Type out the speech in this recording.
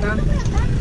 Capitán.